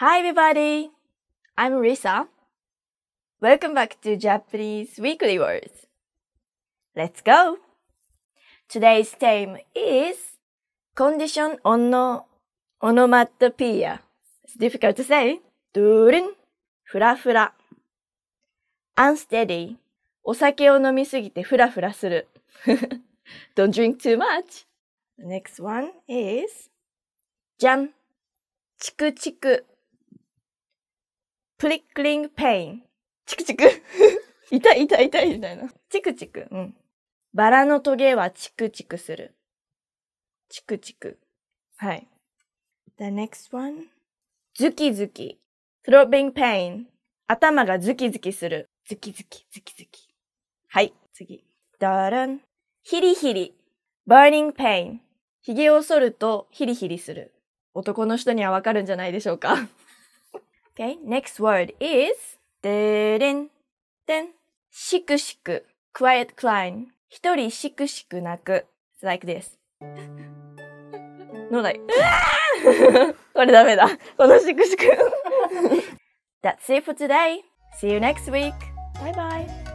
Hi everybody! I'm Risa. Welcome back to Japanese Weekly Words. Let's go! Today's theme is condition on no onomatopoeia. It's difficult to say. ドゥーリン、フラフラ。unsteady お酒を飲みすぎてフラフラする。Don't drink too much. The next one is じゃん。チクチク。Prickling pain。チクチク。痛い痛い痛いみたいな。チクチク。うん。バラのトゲはチクチクする。チクチク。はい。The next one. ズキズキ。throbbing pain。頭がズキズキする。ズキズキ、ズキズキ。はい、次。ダラン。ヒリヒリ。burning pain。髭を剃るとヒリヒリする。男の人にはわかるんじゃないでしょうか。Okay, next word is でれん。でん。しくしく。quiet climb。一人しくしく泣く。like this no like。これダメだ。このしくしく。That's it for today. See you next week. Bye bye.